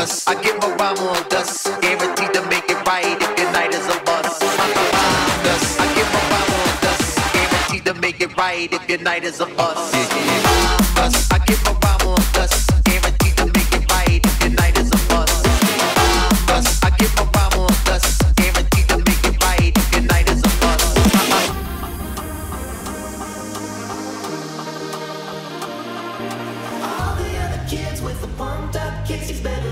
us. I give a rhyme on dust, guaranteed to make it right if your night is a bust. I give a rhyme on dust, guaranteed to make it right if your night is a bust. It's better.